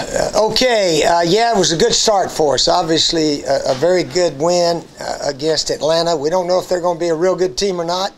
Okay, uh, yeah, it was a good start for us. Obviously, a, a very good win uh, against Atlanta. We don't know if they're going to be a real good team or not,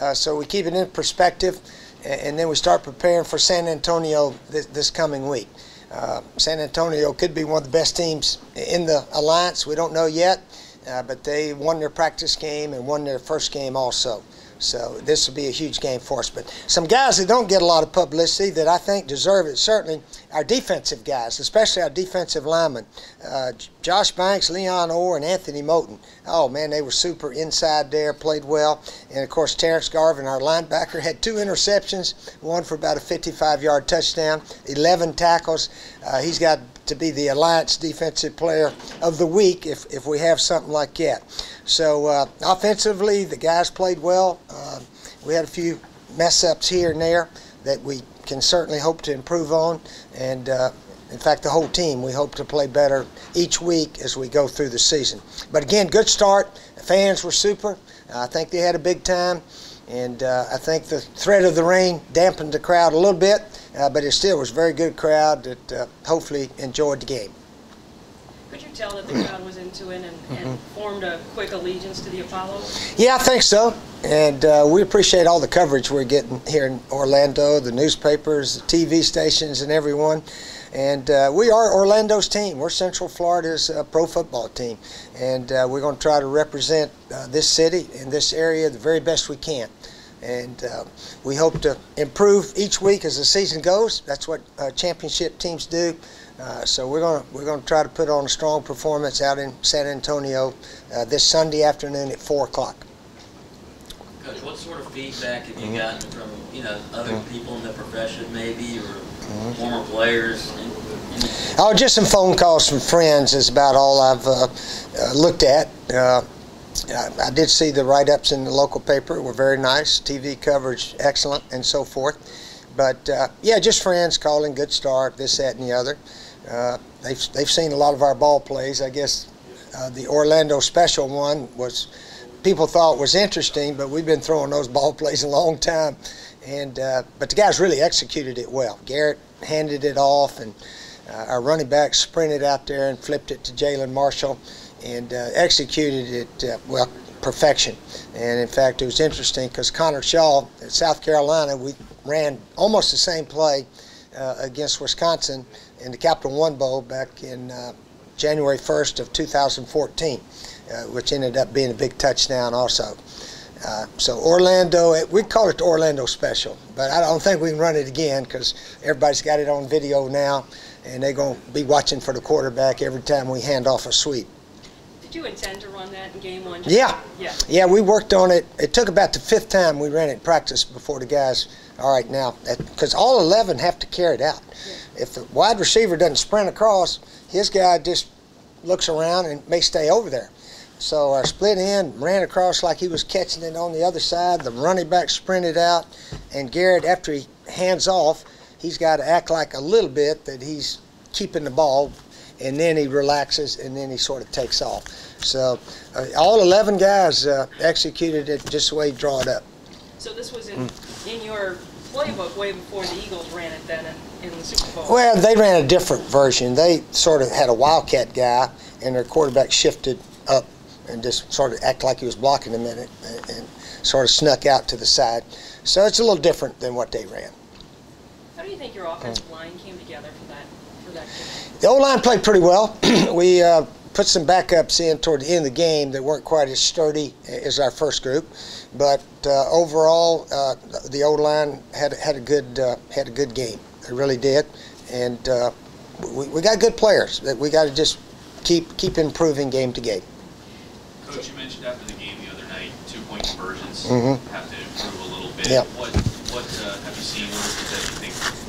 uh, so we keep it in perspective, and, and, then we start preparing for San Antonio this, this coming week. Uh, San Antonio could be one of the best teams in the alliance. We don't know yet, uh, but they won their practice game and won their first game also. So this will be a huge game for us. But some guys that don't get a lot of publicity that I think deserve it, certainly our defensive guys, especially our defensive linemen. Uh, Josh Banks, Leon Orr, and Anthony Moten. Oh, man, they were super inside there, played well. And, of course, Terrence Garvin, our linebacker, had two interceptions, one for about a 55-yard touchdown, 11 tackles. Uh, he's got to be the Alliance Defensive Player of the Week if, if we have something like that. So uh, offensively, the guys played well. Uh, we had a few mess ups here and there that we can certainly hope to improve on. And uh, in fact, the whole team, we hope to play better each week as we go through the season. But again, good start. The fans were super. I think they had a big time. And uh, I think the threat of the rain dampened the crowd a little bit, but it still was a very good crowd that uh, hopefully enjoyed the game could you tell that the crowd was into it and, and mm-hmm. formed a quick allegiance to the Apollo? Yeah, I think so. And uh, we appreciate all the coverage we're getting here in Orlando, the newspapers, the TV stations, and everyone. And uh, we are Orlando's team. We're Central Florida's uh, pro football team. And uh, we're going to try to represent uh, this city and this area the very best we can. And uh, we hope to improve each week as the season goes. That's what championship teams do. Uh, so we're going to we're going to try to put on a strong performance out in San Antonio uh, this Sunday afternoon at four o'clock. Coach, what sort of feedback have you mm -hmm. gotten from you know other mm -hmm. people in the profession, maybe, or mm -hmm. former players? Oh, just some phone calls from friends is about all I've uh, uh looked at. Uh, I did see the write-ups in the local paper were very nice. TV coverage excellent, and so forth. But yeah, just friends calling, good start, this, that, and the other. Uh, they've, they've seen a lot of our ball plays. I guess uh, the Orlando special one was people thought was interesting, but we've been throwing those ball plays a long time. And uh, but the guys really executed it well. Garrett handed it off, and uh, our running back sprinted out there and flipped it to Jalen Marshall, and uh, executed it uh, well perfection. And in fact, it was interesting because Connor Shaw at South Carolina, we ran almost the same play uh, against Wisconsin in the Capital One Bowl back in uh, January 1st of 2014, uh, which ended up being a big touchdown also. Uh, so Orlando, we call it the Orlando Special, but I don't think we can run it again because everybody's got it on video now, and they're going to be watching for the quarterback every time we hand off a sweep. Did you intend to run that in game one? Yeah. yeah. Yeah, we worked on it. It took about the fifth time we ran it in practice before the guys, all right, now, because all 11 have to carry it out. Yeah if the wide receiver doesn't sprint across, his guy just looks around and may stay over there. So our split end ran across like he was catching it on the other side. The running back sprinted out, and Garrett, after he hands off, he's got to act like a little bit that he's keeping the ball, and then he relaxes, and then he sort of takes off. So uh, all 11 guys uh, executed it just the way he drew it up. So this was in, mm. in your playbook way before the Eagles ran it then in, in the Super Bowl. Well, they ran a different version. They sort of had a wildcat guy, and their quarterback shifted up and just sort of act like he was blocking a minute and, and sort of snuck out to the side. So it's a little different than what they ran. How do you think your offensive line came together for that for that game? The O line played pretty well. we uh, put some backups in toward the end of the game that weren't quite as sturdy as our first group, but uh, overall, uh, the O line had had a good uh, had a good game. They really did, and uh, we, we got good players. That we got to just keep keep improving game to game. Coach, you mentioned after the game the other night, two point conversions mm-hmm. have to improve a little bit. Yep. What what uh, have you seen? What is it that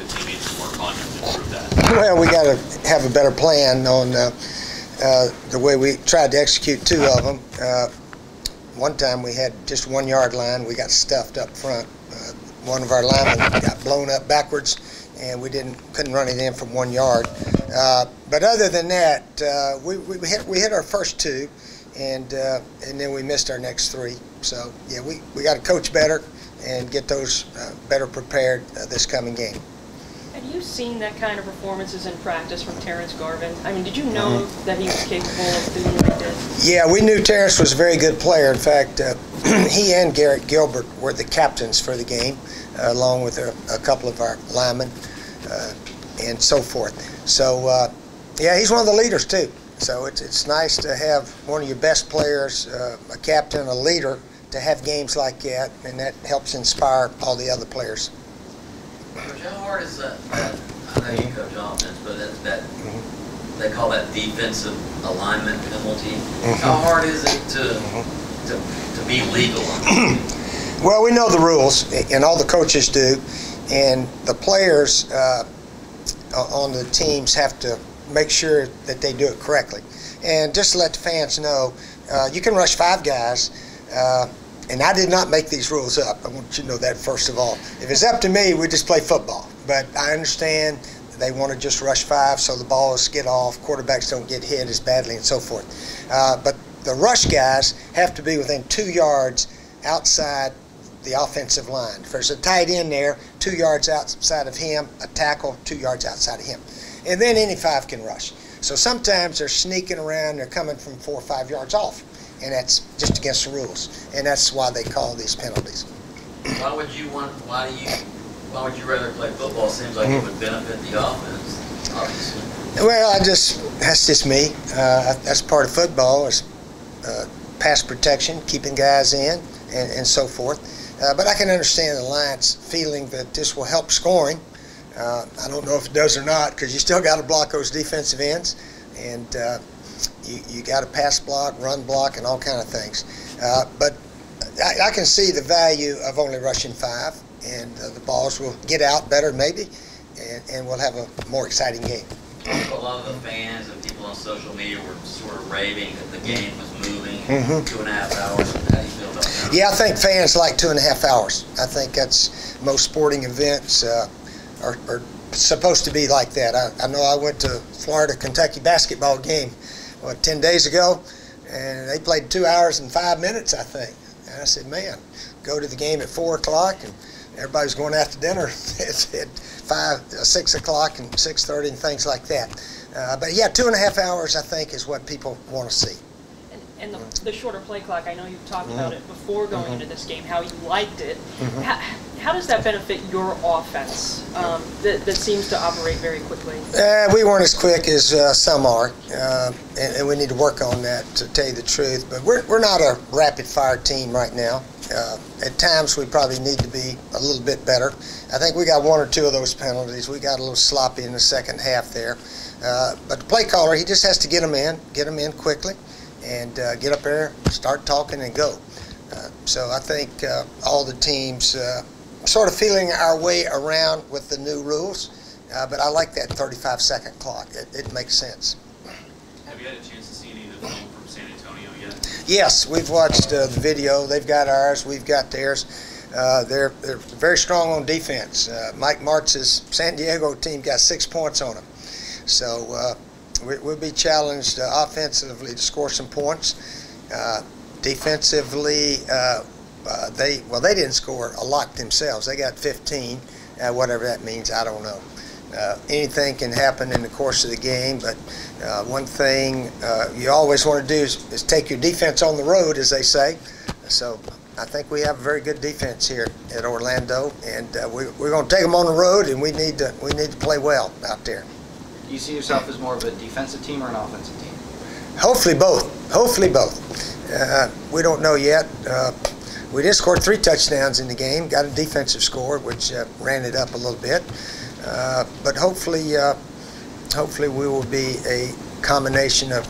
the team needs to work on to improve that? Well, we got to have a better plan on uh, the way we tried to execute two of them. Uh, one time we had just one yard line. We got stuffed up front. Uh, one of our linemen got blown up backwards, and we didn't couldn't run it in from one yard. Uh, but other than that, uh, we, we hit we hit our first two, and and then we missed our next three. So yeah, we, we got to coach better and get those better prepared this coming game. Had you seen that kind of performances in practice from Terrence Garvin? I mean, did you know that he was capable of doing what he did? Yeah, we knew Terrence was a very good player. In fact, uh, he and Garrett Gilbert were the captains for the game, uh, along with a, a couple of our linemen uh, and so forth. So, uh, yeah, he's one of the leaders too. So it's, it's nice to have one of your best players, uh, a captain, a leader, to have games like that, and that helps inspire all the other players. Coach, how hard is that, that, I know you coach offense, but that, that, they call that defensive alignment penalty. How hard is it to, to, to be legal? Well, we know the rules, and all the coaches do, and the players uh, on the teams have to make sure that they do it correctly. And just to let the fans know, uh, you can rush five guys, uh, and I did not make these rules up. I want you to know that first of all. If it's up to me, we just play football. But I understand they want to just rush five so the balls get off, quarterbacks don't get hit as badly, and so forth. Uh, but the rush guys have to be within two yards outside the offensive line. If there's a tight end there, two yards outside of him, a tackle, two yards outside of him. And then any five can rush. So sometimes they're sneaking around, they're coming from four or five yards off. And that's just against the rules. And that's why they call these penalties. Why would you want, why do you, why would you rather play football? Seems like it would benefit the offense, obviously. Well, I just, that's just me. Uh, that's part of football is uh, pass protection, keeping guys in, and, and so forth. Uh, but I can understand the Alliance feeling that this will help scoring. Uh, I don't know if it does or not because you still got to block those defensive ends, and uh, you, you got to pass block, run block, and all kind of things. Uh, but I, I can see the value of only rushing five, and uh, the balls will get out better maybe, and, and we'll have a more exciting game. A lot of the fans and people on social media were sort of raving that the game was moving Mhm. two and a half hours. How do you feel about? Yeah, I think fans like two and a half hours. I think that's most sporting events uh, are, are supposed to be like that. I, I know I went to Florida Kentucky basketball game what ten days ago, and they played two hours and five minutes, I think. And I said, man, go to the game at four o'clock, and everybody's going out to dinner at, at five, uh, six o'clock, and six thirty, and things like that. Uh, but yeah, two and a half hours, I think, is what people want to see. And, the, the shorter play clock, I know you've talked about it before going into this game, how you liked it. How, how does that benefit your offense um, that, that seems to operate very quickly? Uh, we weren't as quick as uh, some are, uh, and, and we need to work on that to tell you the truth. But we're, we're not a rapid fire team right now. Uh, at times, we probably need to be a little bit better. I think we got one or two of those penalties. We got a little sloppy in the second half there. Uh, but the play caller, he just has to get them in, get them in quickly, and uh, get up there, start talking, and go. Uh, so I think uh, all the teams uh, sort of feeling our way around with the new rules. Uh, but I like that 35 second clock. It, it makes sense. Have you had a chance to see any of the film from San Antonio yet? Yes, we've watched uh, the video. They've got ours. We've got theirs. Uh, they're, they're very strong on defense. Uh, Mike Martz's San Diego team got six points on them. So uh, we, we'll be challenged uh, offensively to score some points. Uh, defensively, uh, they well they didn't score a lot themselves. They got 15, uh, whatever that means. I don't know. Uh, anything can happen in the course of the game, but uh, one thing uh, you always want to do is, is take your defense on the road, as they say. So I think we have a very good defense here at Orlando, and we, we're going to take them on the road, and we need to we need to play well out there. Do you see yourself as more of a defensive team or an offensive team? Hopefully both. Hopefully both. Uh, we don't know yet. Uh, we did score three touchdowns in the game. Got a defensive score, which uh, ran it up a little bit. Uh, but hopefully, uh, hopefully we will be a combination of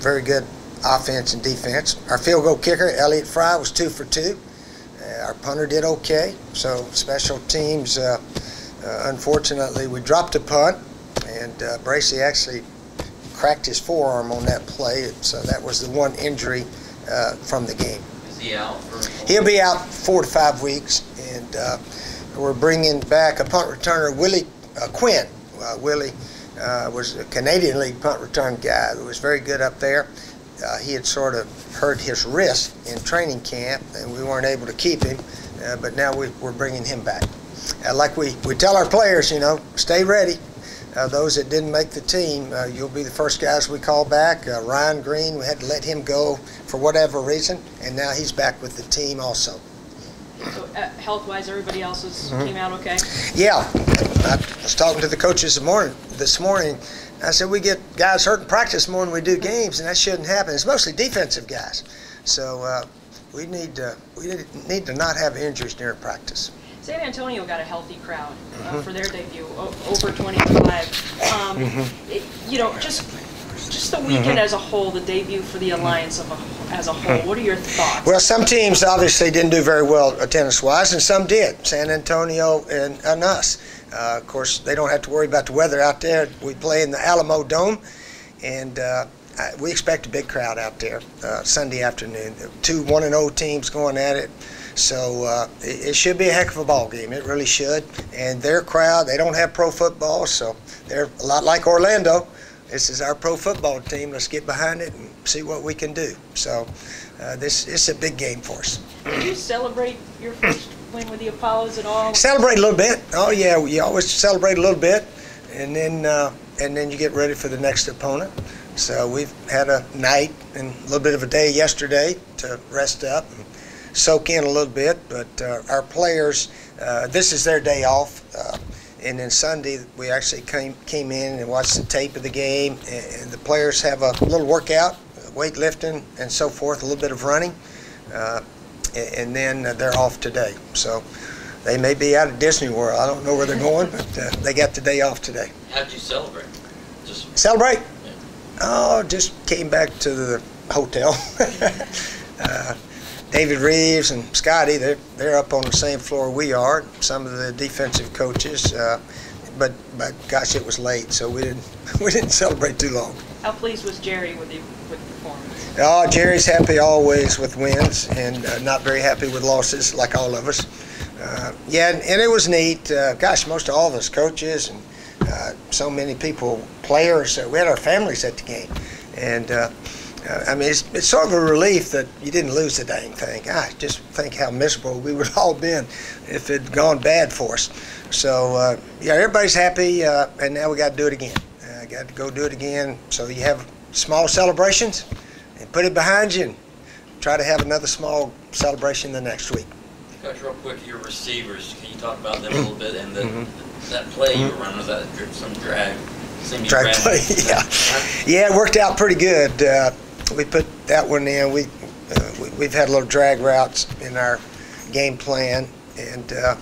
very good offense and defense. Our field goal kicker, Elliott Fry, was two for two. Uh, our punter did okay. So special teams. Uh, unfortunately, we dropped a punt, and uh, Bracy actually cracked his forearm on that play. So that was the one injury uh, from the game. Is he out for? He'll be out four to five weeks, and uh, we're bringing back a punt returner, Willie uh, Quinn. Uh, Willie uh, was a Canadian League punt return guy who was very good up there. Uh, he had sort of hurt his wrist in training camp, and we weren't able to keep him, uh, but now we, we're bringing him back. uh, like we, we tell our players, you know, stay ready. Uh, those that didn't make the team, uh, you'll be the first guys we call back. Uh, Ryan Green, we had to let him go for whatever reason, and now he's back with the team also. So, uh, health-wise, everybody else is, Mm-hmm. came out okay? Yeah, I was talking to the coaches this morning. This morning, I said we get guys hurt in practice more than we do games, and that shouldn't happen. It's mostly defensive guys, so uh, we need to we need, need to not have injuries during practice. San Antonio got a healthy crowd uh, Mm-hmm. for their debut, o- over 25. Um, Mm-hmm. it- You know, just, just the weekend as a whole, the debut for the Alliance of a- as a whole, what are your thoughts? Mm-hmm. Well, some teams obviously didn't do very well attendance-wise, and some did. San Antonio and, and us. Uh, of course, they don't have to worry about the weather out there. We play in the Alamodome, and uh, I- we expect a big crowd out there uh, Sunday afternoon. Two one and zero teams going at it, so uh, it, it should be a heck of a ball game. It really should. And their crowd, they don't have pro football, so they're a lot like Orlando. This is our pro football team. Let's get behind it and see what we can do. So uh, this it's a big game for us. Did you celebrate your first win with the Apollos at all? Celebrate a little bit. Oh yeah, you always celebrate a little bit, and then uh, and then you get ready for the next opponent. So we've had a night and a little bit of a day yesterday to rest up and soak in a little bit. But uh, our players, uh, this is their day off. Uh, and then Sunday, we actually came came in and watched the tape of the game. And, and the players have a little workout, weightlifting, and so forth, a little bit of running. Uh, and then uh, they're off today. So they may be out of Disney World. I don't know where they're going, but uh, they got the day off today. How'd you celebrate? Just Celebrate? Oh, just came back to the hotel. uh, David Reaves and Scotty, they're, they're up on the same floor we are, some of the defensive coaches. Uh, but, but gosh, it was late, so we didn't, we didn't celebrate too long. How pleased was Jerry with the, with the performance? Oh, Jerry's happy always with wins and uh, not very happy with losses, like all of us. Uh, yeah, and, and it was neat. Uh, gosh, most of all of us coaches and uh, so many people, players. Uh, we had our families at the game, and I mean, it's, it's sort of a relief that you didn't lose the dang thing. Gosh, just think how miserable we would all been if it had gone bad for us. So uh, yeah, everybody's happy, uh, and now we got to do it again. Uh, got to go do it again. So you have small celebrations and put it behind you and try to have another small celebration the next week. Coach, real quick, your receivers, can you talk about them a little bit? And the, that play you were running, was that some drag? Drag play, yeah. Yeah, it worked out pretty good. Uh, we put that one in. We, uh, we we've had a little drag routes in our game plan, and uh,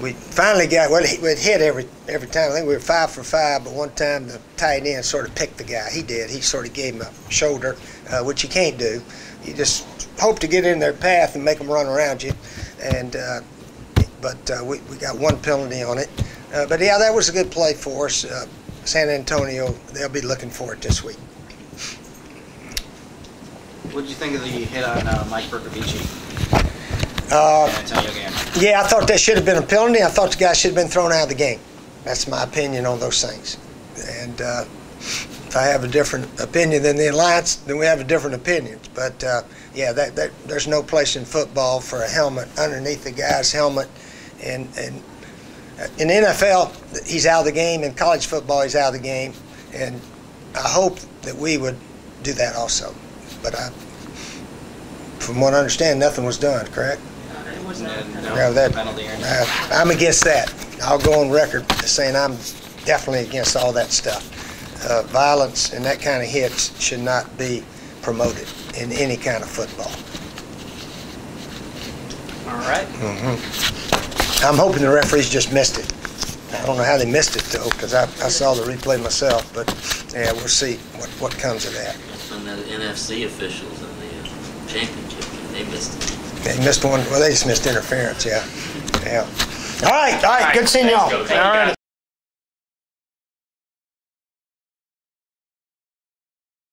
we finally got well. It hit every every time. I think we were five for five, but one time the tight end sort of picked the guy. He did. He sort of gave him a shoulder, uh, which you can't do. You just hope to get in their path and make them run around you, and. Uh, but uh, we, we got one penalty on it. Uh, but yeah, that was a good play for us. Uh, San Antonio, they'll be looking for it this week. What did you think of the hit on uh, Mike Bercovici Uh, yeah, I thought that should have been a penalty. I thought the guy should have been thrown out of the game. That's my opinion on those things. And uh, if I have a different opinion than the Alliance, then we have a different opinion. But uh, yeah, that, that, there's no place in football for a helmet underneath the guy's helmet. And, and uh, in NFL, he's out of the game. In college football, he's out of the game. And I hope that we would do that also. But I, from what I understand, nothing was done, correct? It was not. No, no that- penalty or anything. Uh, I'm against that. I'll go on record saying I'm definitely against all that stuff. Uh, violence and that kind of hits should not be promoted in any kind of football. All right. I'm hoping the referees just missed it. I don't know how they missed it though, because I, I saw the replay myself. But yeah, we'll see what, what comes of that. And the NFC officials in the uh, championship, they missed it. They missed one. Well, they just missed interference. Yeah, yeah. All right, all right. Good seeing y'all. All right.